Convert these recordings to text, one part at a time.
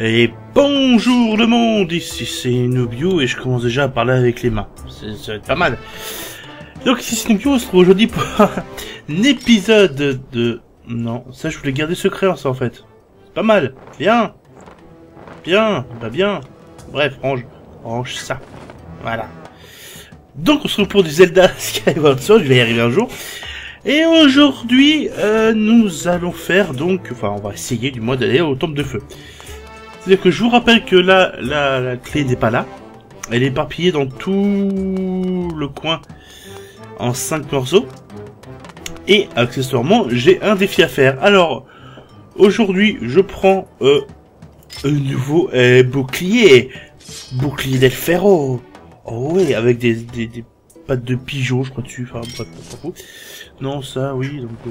Et bonjour le monde, ici c'est Nubio et je commence déjà à parler avec les mains. Ça va être pas mal. Donc ici c'est Nubio, on se retrouve aujourd'hui pour un épisode de... Non, ça je voulais garder secret ça en fait. Pas mal. Bien. Bien, bah bien. Bref, range, range ça. Voilà. Donc on se retrouve pour du Zelda Skyward Sword, je vais y arriver un jour. Et aujourd'hui, euh, nous allons faire donc, enfin on va essayer du moins d'aller au temple de feu. C'est-à-dire que je vous rappelle que là, la, la clé n'est pas là. Elle est éparpillée dans tout le coin en 5 morceaux. Et accessoirement, j'ai un défi à faire. Alors, aujourd'hui, je prends euh, un nouveau euh, bouclier. Bouclier del ferro. Oh oui, avec des, pattes de pigeon, je crois dessus. Enfin. Non, ça, oui. Donc, euh,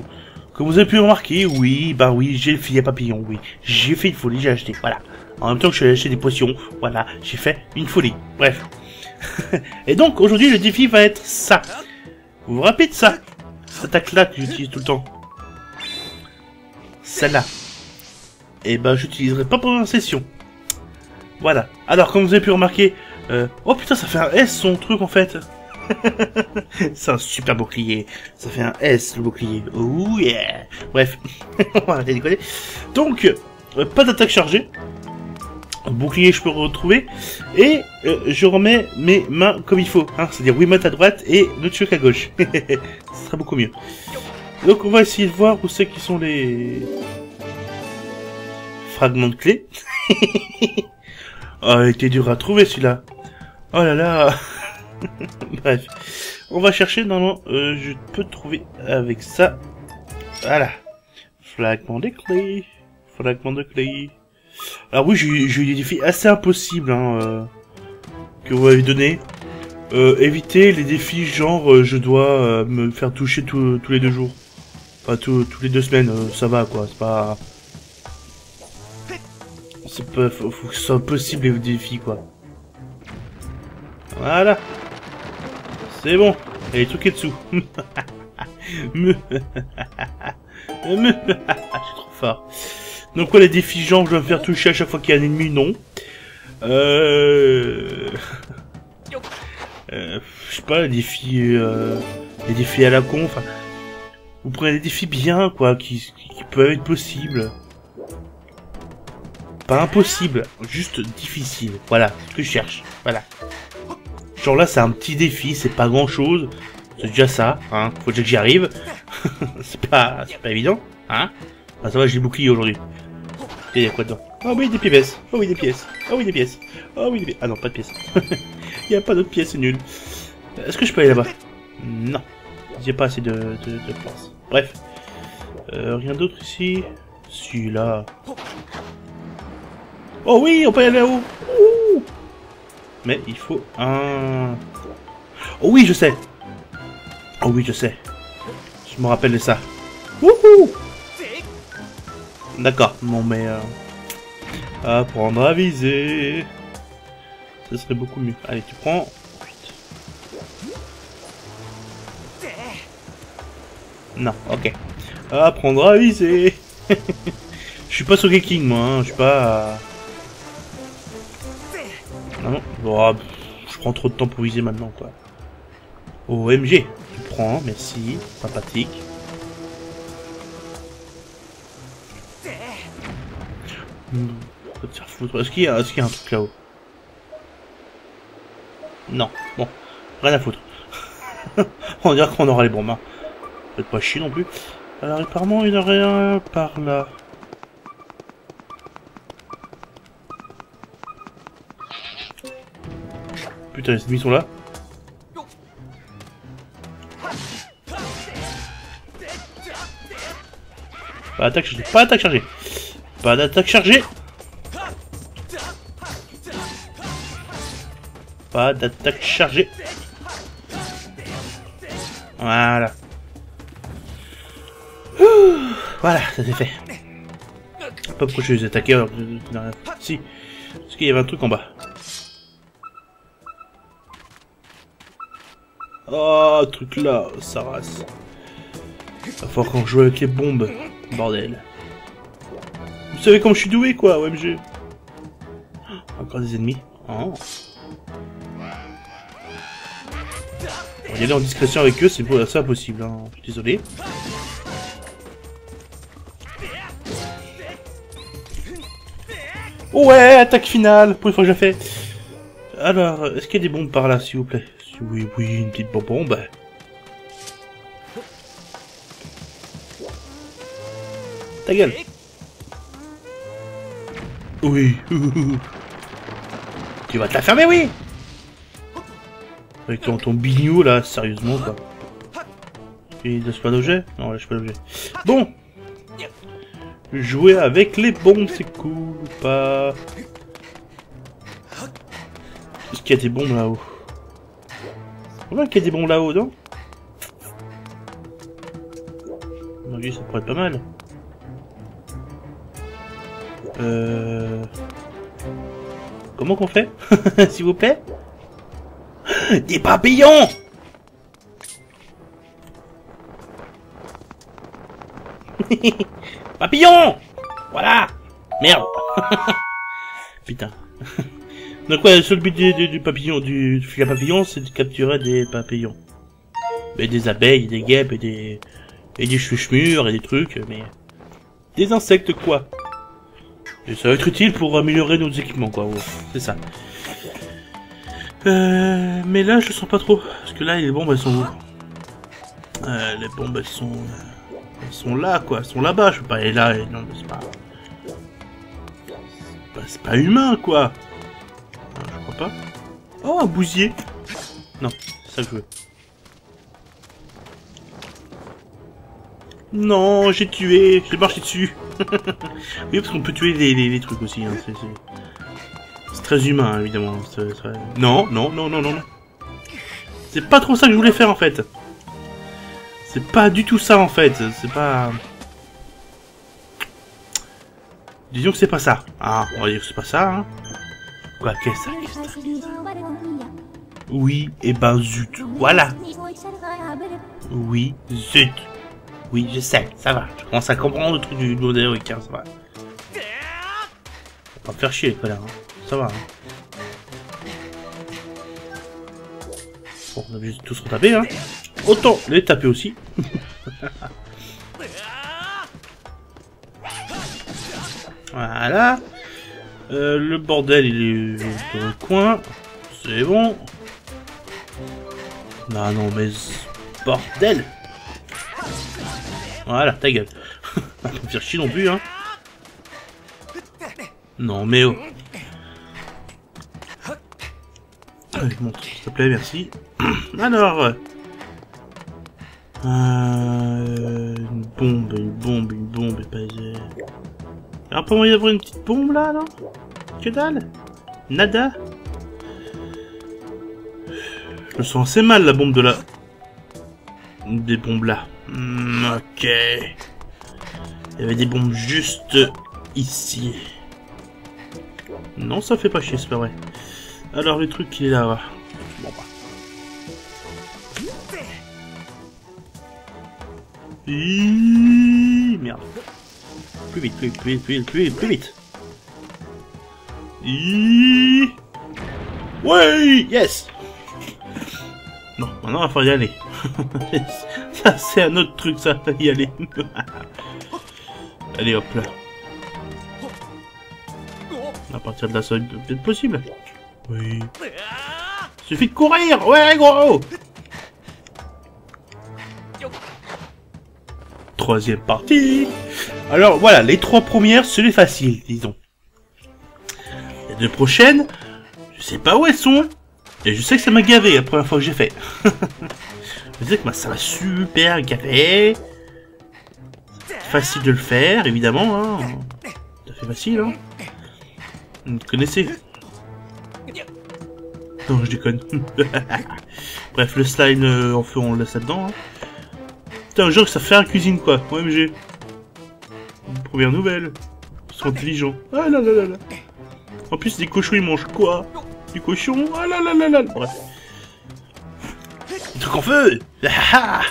comme vous avez pu remarquer, oui, bah oui, j'ai le filet papillon, oui. J'ai fait une folie, j'ai acheté, voilà. En même temps que je suis allé acheter des potions, voilà, j'ai fait une folie. Bref. Et donc, aujourd'hui, le défi va être ça. Vous vous rappelez de ça? Cette attaque-là que j'utilise tout le temps. Celle-là. Et ben, j'utiliserai pas pendant la session. Voilà. Alors, comme vous avez pu remarquer... euh, Oh putain, ça fait un S son truc, en fait. C'est un super bouclier. Ça fait un S, le bouclier. Oh yeah Bref. On va arrêter de. Donc, euh, pas d'attaque chargée. Bouclier, je peux retrouver. Et euh, je remets mes mains comme il faut. Hein, C'est-à-dire Wiimote à droite et Nunchuk à gauche. Ce sera beaucoup mieux. Donc, on va essayer de voir où c'est qui sont les... Fragments de clés. oh, il était dur à trouver, celui-là. Oh là là Bref. On va chercher, normalement, euh, je peux trouver avec ça. Voilà. Fragment de clés. Fragment de clés. Alors oui, j'ai eu des défis assez impossibles hein, euh, que vous m'avez donné. Euh, évitez les défis genre euh, je dois me faire toucher tous les deux jours. Enfin, tous les deux semaines, ça va quoi, c'est pas... C'est pas... Faut, que ce soit possible les défis quoi. Voilà. C'est bon. Et les trucs est dessous. Je suis trop fort. Donc quoi les défis genre je dois me faire toucher à chaque fois qu'il y a un ennemi Non. Euh... euh... Je sais pas, les défis... Euh... Les défis à la con, enfin... Vous prenez des défis bien, quoi, qui, qui, peuvent être possibles. Pas impossible, juste difficile. Voilà, ce que je cherche. Voilà. Genre là, c'est un petit défi, c'est pas grand chose. C'est déjà ça, hein. Faut déjà que j'y arrive. c'est pas, c'est pas évident, hein. Ah, ça va, j'ai bouclier aujourd'hui. Et y a quoi dedans Ah oui, des pièces. Ah oui, des pièces. Ah oui, des pièces. Ah oui, des pièces. Ah non, pas de pièces. y a pas d'autres pièces, c'est nul. Est-ce que je peux aller là-bas? Non. J'ai pas assez de, de, place. Bref. Euh, rien d'autre ici? Celui-là. Oh oui, on peut aller là-haut. Mais il faut un... Oh oui, je sais. Oh oui, je sais. Je me rappelle de ça. Wouhou D'accord, non mais... Euh... Apprendre à viser. Ce serait beaucoup mieux. Allez, tu prends... Non, ok. Apprendre à viser. Je suis pas sur King, moi, hein. je suis pas... Non, non. Ah, je prends trop de temps pour viser maintenant, quoi. OMG, tu prends, merci, sympathique. Faut te faire foutre. Est-ce qu'il y, a- qu'il y a un truc là-haut? Non, bon. Rien à foutre. On dirait qu'on aura les bons mains. Faites pas chier non plus. Alors apparemment il y aurait un par là. Putain les ennemis sont là. Pas d'attaque chargée, pas d'attaque chargée. Pas d'attaque chargée. Pas d'attaque chargée. Voilà. Voilà, ça c'est fait. Pas pourquoi je les attaquer alors. Si. Parce qu'il y avait un truc en bas. Oh, truc là, ça rase. Va falloir qu'on joue avec les bombes. Bordel. Vous savez comme je suis doué, quoi, OMG. Encore des ennemis. Oh. Y aller en discrétion avec eux, c'est ça impossible. Hein. Je suis désolé. Ouais, attaque finale, pour une fois que je la. Alors, est-ce qu'il y a des bombes par là, s'il vous plaît? Oui, oui, une petite bombe. Ta gueule Oui. Tu vas te la fermer, oui. Avec ton, bignou, là, sérieusement, quoi. Il laisse pas d'objet? Non, il lâche pas d'objet. Bon. Jouer avec les bombes, c'est cool pas? Est-ce qu'il y a des bombes là-haut? Comment qu'il y a des bombes là-haut, non? Oui, ça pourrait être pas mal. Euh... Comment qu'on fait S'il vous plaît? Des papillons! Papillons Voilà! Merde! Putain. Donc ouais, le seul but du, papillon, du, papillon, c'est de capturer des papillons. Mais des abeilles, des guêpes et des... Et des chuchmures et des trucs, mais... Des insectes quoi et ça va être utile pour améliorer nos équipements, quoi. c'est ça. Euh, mais là, je le sens pas trop. Parce que là, les bombes, elles sont où euh, Les bombes, elles sont... Elles sont là, quoi. Elles sont là-bas. Je peux pas aller là. Non, mais c'est pas... C'est pas... humain, quoi. Ah, je crois pas. Oh, un bousier. Non, c'est ça que je veux. Non, j'ai tué. J'ai marché dessus. oui, parce qu'on peut tuer les, trucs aussi. Hein. C'est très humain, évidemment. Non, non, non, non, non, non. C'est pas trop ça que je voulais faire, en fait. C'est pas du tout ça, en fait. C'est pas... Disons que c'est pas ça. Ah, on va dire que c'est pas ça, hein. Quoi, qu'est-ce que c'est Oui, et ben zut. Voilà. Oui, zut. Oui, je sais, ça va. Je commence à comprendre le truc du modèle héroïque, hein, ça va. Pas me faire chier, les connards. Hein. Ça va. Hein. Bon, on a de tous retaper, hein. Autant les taper aussi. voilà. Euh, le bordel, il est dans le coin. C'est bon. Non, non, mais... Bordel voilà, ta gueule. Pas me faire non plus, hein. Non, mais oh. Allez, montre, s'il te plaît, merci. Alors... Euh, une bombe, une bombe, une bombe, et pas... Alors, pas moyen d'avoir une petite bombe, là, non Que dalle? Nada? Je me sens assez mal, la bombe de la... Des bombes, là. Hmm, ok. Il y avait des bombes juste ici. Non, ça fait pas chier, c'est pas vrai. Alors, le truc, il est là. Bon, bah. merde. Plus vite, plus vite, plus vite, plus vite, plus vite, plus vite. Oui, yes. Non, maintenant il faut y aller. ça c'est un autre truc, ça va y aller. Allez hop là. À partir de là, ça va être possible. Oui. Suffit de courir Ouais, gros Troisième partie Alors, voilà, les trois premières, c'est les faciles, disons. Les deux prochaines, je sais pas où elles sont, et je sais que ça m'a gavé la première fois que j'ai fait. je sais que ça m'a super gavé. Facile de le faire, évidemment. Hein. Ça fait facile, hein. Vous connaissez Non, je déconne. Bref, le slime, euh, en feu, on le laisse là-dedans. Hein. Putain, genre que ça fait la cuisine, quoi. OMG. Première nouvelle. Ils sont intelligents. Ah là là là là. En plus, des cochons, ils mangent quoi? Cochon Ah là là là là. Bref. Des trucs en feu ah.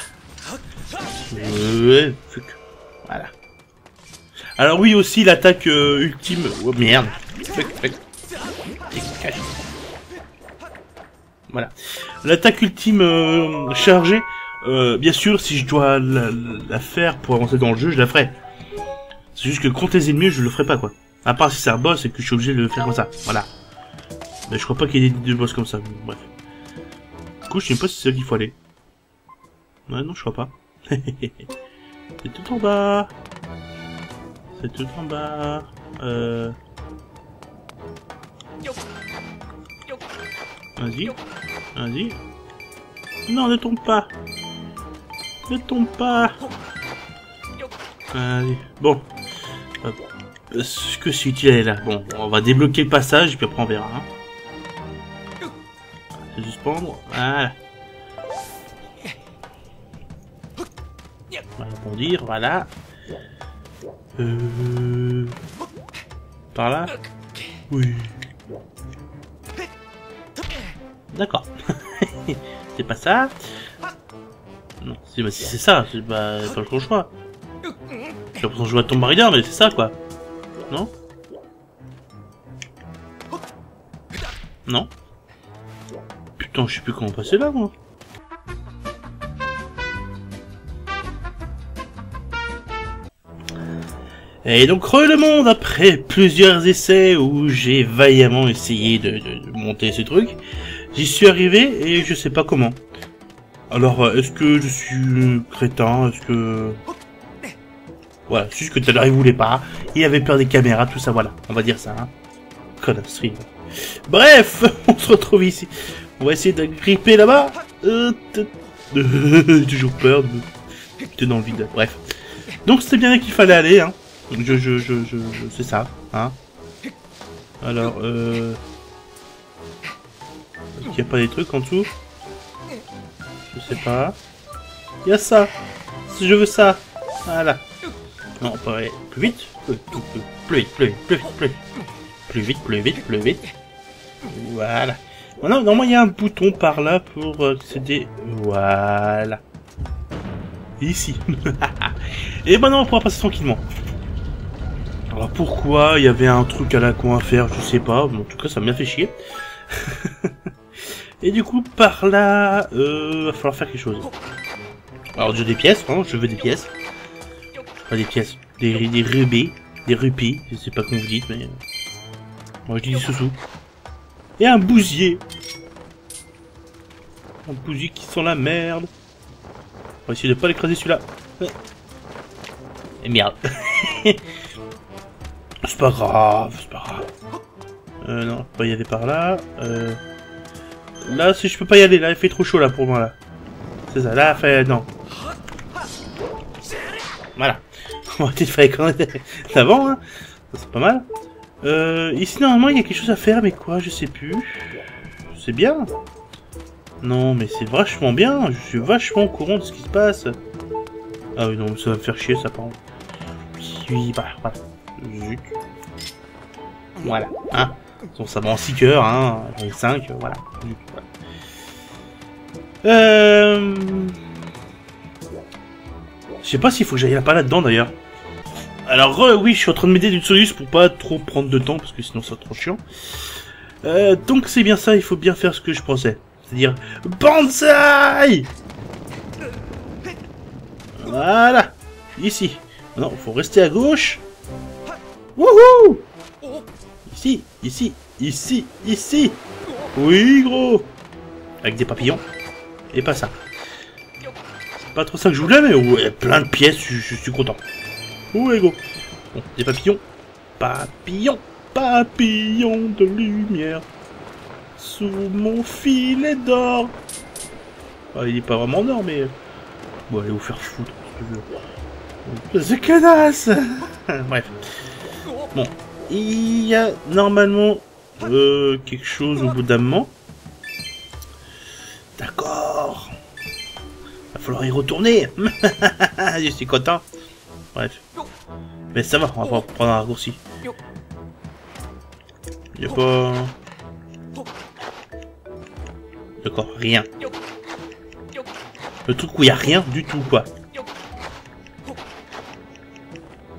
Ouais, voilà. Alors oui, aussi l'attaque euh, ultime... Oh merde Voilà. L'attaque ultime euh, chargée, euh, bien sûr, si je dois la, faire pour avancer dans le jeu, je la ferai. C'est juste que contre les ennemis, je le ferai pas, quoi. À part si c'est un boss et que je suis obligé de le faire comme ça. Voilà. Mais je crois pas qu'il y ait deux boss comme ça. Bref. Du coup, je sais pas si c'est là qu'il faut aller. Ouais, non, je crois pas. c'est tout en bas. C'est tout en bas. Euh... Vas-y. Vas-y. Non, ne tombe pas. Ne tombe pas. Vas-y. Bon. Ce que c'est utile là? Bon, on va débloquer le passage, puis après on verra. Hein. C'est suspendre. Voilà. On va rebondir, voilà. Euh... Par là Oui. D'accord. c'est pas ça. Non, si c'est ça, c'est pas, pas le choix. J'ai l'impression de jouer à Tomb Raider, mais c'est ça quoi. Non? Non? Je sais plus comment passer là, moi. Et donc re le monde après plusieurs essais où j'ai vaillamment essayé de, monter ce truc, j'y suis arrivé et je sais pas comment. Alors euh, est-ce que je suis crétin? Est-ce que voilà, juste que tu voulait pas, il avait peur des caméras, tout ça, voilà, on va dire ça, hein. Connasserie. Bref, on se retrouve ici. On va essayer de gripper là-bas. Euh, toujours peur de dans le vide. Bref. Donc c'était bien qu'il fallait aller, hein. Je, je, je, je, c'est ça, hein. Alors, euh... Qu'il n'y a pas des trucs en dessous? Je sais pas. Il y a ça Si je veux ça Voilà. Non, pas plus vite plus, plus, vite, plus vite, plus vite, plus vite. Plus vite, plus vite, plus vite. Voilà. Non, normalement, il y a un bouton par là pour accéder. Voilà. Ici. Et maintenant, on pourra passer tranquillement. Alors pourquoi il y avait un truc à la con à faire, je sais pas. en tout cas, ça m'a fait chier. Et du coup, par là, euh, va falloir faire quelque chose. Alors, j'ai des pièces, hein, je veux des pièces. Pas des pièces, des, des rubis, des rupis, je sais pas comment vous dites, mais... Euh, moi, je dis sous-sous. Et un bousier. Un bousier qui sent la merde. On va essayer de pas l'écraser celui-là. Et merde. C'est pas grave, c'est pas grave. Euh, non, pas y aller par là. Euh... Là, si je peux pas y aller, là, il fait trop chaud, là, pour moi, là. C'est ça, là, fait... Non. Voilà. On va peut-être faire d'avant, hein. C'est pas mal. Euh, ici, normalement, il y a quelque chose à faire, mais quoi, je sais plus. C'est bien. Non, mais c'est vachement bien. Je suis vachement au courant de ce qui se passe. Ah oui, non, ça va me faire chier, ça, par contre. Oui, bah, voilà. Voilà, hein. Ça va en 6 cœurs, hein. 5, voilà. Euh... Je sais pas s'il faut que j'aille pas là-dedans d'ailleurs. Alors oui, je suis en train de m'aider d'une solution pour pas trop prendre de temps parce que sinon ça trop chiant. Euh, donc c'est bien ça, il faut bien faire ce que je pensais. C'est-à-dire Banzai Voilà Ici. Non, faut rester à gauche. avec des papillons. Et pas ça. C'est pas trop ça que je voulais, mais ouais, plein de pièces, je suis content. Ouais, go. Bon, des papillons. Papillons, papillons de lumière. Sous mon filet d'or. Ah, il est pas vraiment d'or, mais... Bon, allez vous faire foutre. C'est canasse Bref. Bon, il y a normalement euh, quelque chose au bout d'un moment. D'accord. Va falloir y retourner. Je suis content. Bref. Mais ça va, on va prendre un raccourci. Y a pas... D'accord, rien. Le truc où il y a rien du tout, quoi.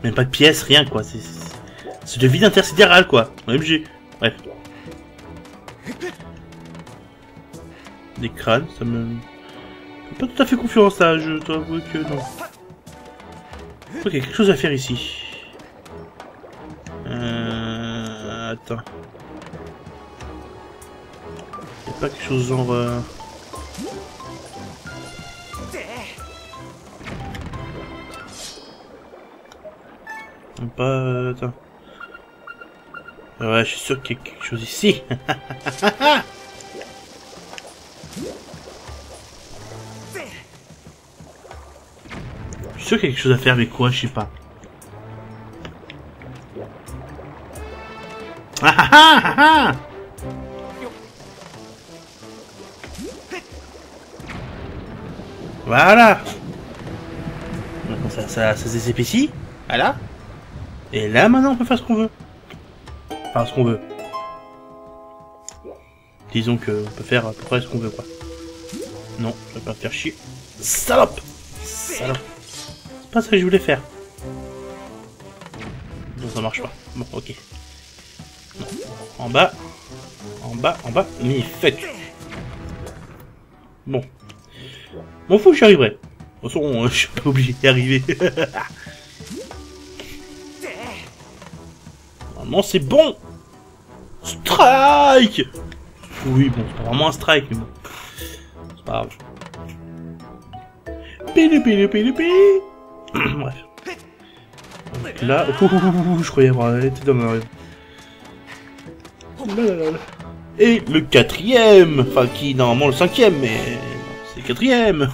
Même pas de pièces, rien, quoi. C'est de vide intersidéral, quoi. On est obligé. Bref. Des crânes, ça me... Pas tout à fait confiance, là, je t'avoue que non. Ok, quelque chose à faire ici. Pas quelque chose genre... Euh... Pas... Euh, attends. Ouais, je suis sûr qu'il y a quelque chose ici. je suis sûr qu'il y a quelque chose à faire, mais quoi, je sais pas. Ah Voilà ça, ça, ça s'épaissit. Voilà. Et là, maintenant, on peut faire ce qu'on veut. Enfin, ce qu'on veut. Disons que on peut faire à peu près ce qu'on veut, quoi. Non, je vais pas faire chier. Salope Salope C'est pas ça que je voulais faire. Non, ça marche pas. Bon, ok. En bas. En bas, en bas. Mais faites. Bon. M'en fous, j'y arriverai. De toute façon, je suis pas obligé d'y arriver. Normalement, c'est bon Strike Oui, bon, c'est pas vraiment un strike, mais bon. C'est pas grave. Pili. Bref. Là... Ouh, je croyais avoir été dans Et le quatrième Enfin, qui, normalement, le cinquième, mais... C'est le quatrième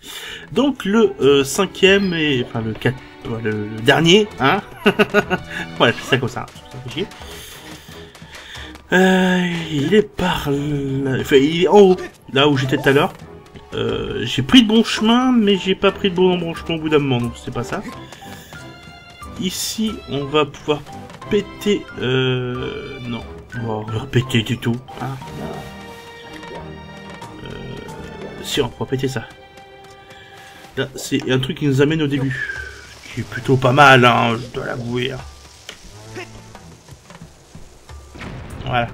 Donc, le euh, cinquième et... Enfin, le dernier, hein Ouais, c'est ça comme ça. ça il est par là... Enfin, il est en haut, là où j'étais tout à l'heure. Euh, j'ai pris le bon chemin, mais j'ai pas pris le bon embranchement au bout d'un moment, donc c'est pas ça. Ici, on va pouvoir péter... Euh... Non, on va péter du tout. Hein euh... Si, on va péter ça. Là, c'est un truc qui nous amène au début qui est plutôt pas mal, hein, je dois l'avouer. Hein. Voilà.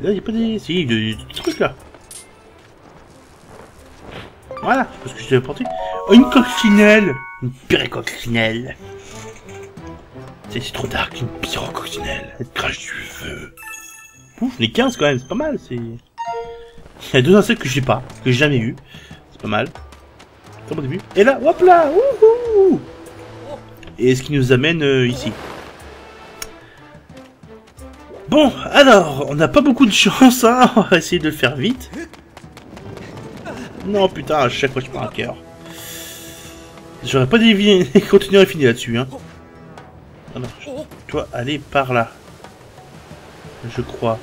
Là, il n'y a pas des... Si, des, des trucs, là. Voilà, parce que je t'avais porté. Oh, une coccinelle Une pyrococcinelle C'est trop tard qu'une pyrococcinelle. Elle crache du feu. Pouf, les 15 quand même, c'est pas mal, c'est... Il y a deux insectes que j'ai pas, que j'ai jamais eu. C'est pas mal. C'est bon début. Et là, hop là Wouhou et ce qui nous amène euh, ici. Bon, alors, on n'a pas beaucoup de chance, hein On va essayer de le faire vite. Non, putain, à chaque fois je prends un cœur. J'aurais pas dû continuer à finir là-dessus, hein. Alors, toi, allez par là. Je crois.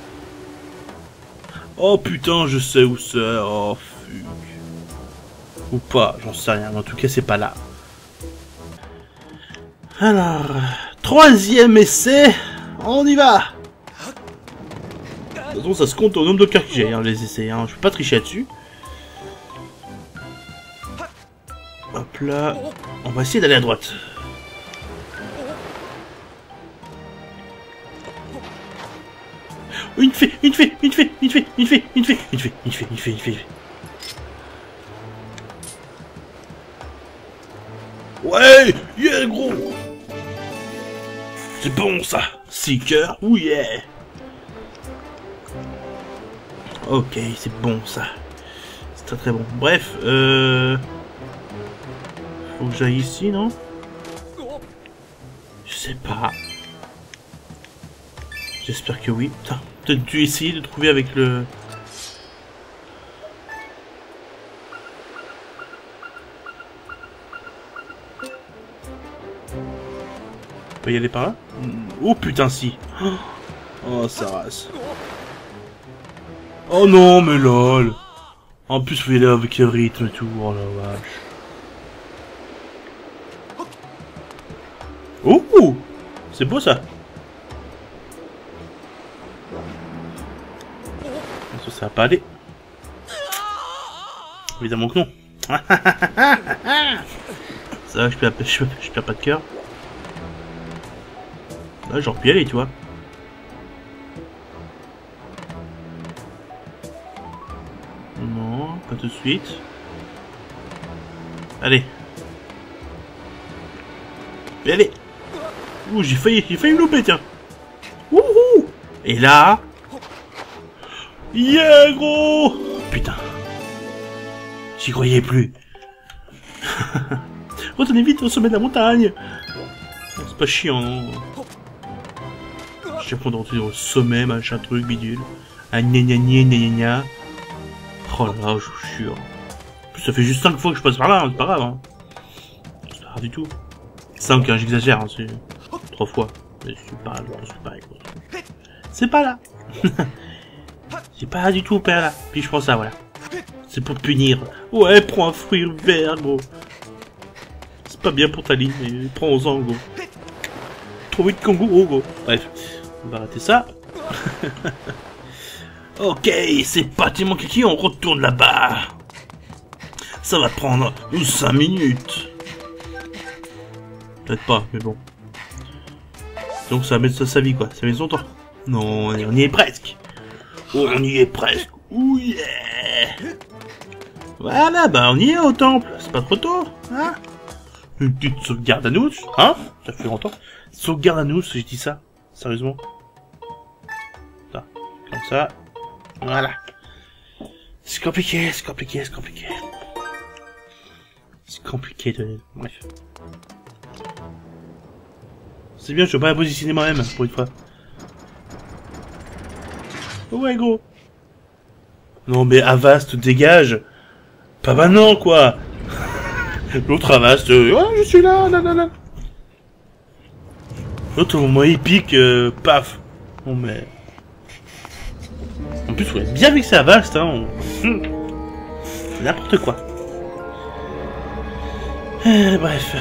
Oh putain, je sais où c'est. Oh, fuck. Ou pas, j'en sais rien. En tout cas, c'est pas là. Alors, troisième essai, on y va De toute façon, ça se compte au nombre de cœurs que j'ai, hein, les essais, hein. je peux pas tricher là-dessus. Hop là, on va essayer d'aller à droite. Une fée, une fée, une fée, une fée, une fée, une fée, une fée, une fée, une fée, une fée. Ouais, yeah gros c'est bon ça Seeker Oh yeah Ok, c'est bon ça. C'est très très bon. Bref, euh... Faut que j'aille ici, non? Je sais pas. J'espère que oui. Putain, peut-être dû essayer de trouver avec le... On peut y aller par là? Oh putain si. Oh ça rase. Oh non mais lol. En plus faut y aller avec le rythme et tout, oh la vache. Oh C'est beau ça Ça, va pas aller. Évidemment que non. ça va, je perds, pas de cœur. Là, j'aurais pu aller, tu vois. Non, pas tout de suite. Allez. Mais allez Ouh, j'ai failli, j'ai failli louper, tiens. Wouhou Et là... Yeah, gros Putain. J'y croyais plus. Retournez vite au sommet de la montagne. C'est pas chiant. Je vais prendre au sommet, machin truc, bidule. Ah, gna gna gna gna gna Oh là là, je vous jure. Ça fait juste 5 fois que je passe par là, hein, c'est pas grave. Hein. C'est pas grave du tout. 5, hein, j'exagère, hein, c'est 3 fois. Mais c'est pas, pas, c'est pas là. c'est pas du tout pas là. Puis je prends ça, voilà. C'est pour punir. Ouais, prends un fruit vert, gros. C'est pas bien pour ta ligne, mais prends-en, gros. Trop vite kangourou, gros. Bref, on va arrêter ça. ok, c'est parti, mon kiki, on retourne là-bas. Ça va prendre 5 minutes. Peut-être pas, mais bon. Donc ça va mettre sa vie, quoi. Ça met son temps. Non, on y est presque. Oh, on y est presque. Ouh yeah Voilà, bah on y est au temple. C'est pas trop tôt, hein Une petite sauvegarde à nous, hein Ça fait longtemps. Sauvegarde à nous, j'ai dit ça. Sérieusement. Ça, comme ça. Voilà. C'est compliqué, c'est compliqué, c'est compliqué. C'est compliqué de... Bref. C'est bien, je peux pas la positionner moi-même, pour une fois. Ouais, gros. Non, mais Avast, dégage. Pas maintenant, quoi. L'autre Avast, euh, ouais, je suis là, là, là, là. L'autre, au moins épique, euh, paf. Non, mais... En plus, ouais, bien vu que c'est Avast, hein. On... N'importe quoi. Euh, bref.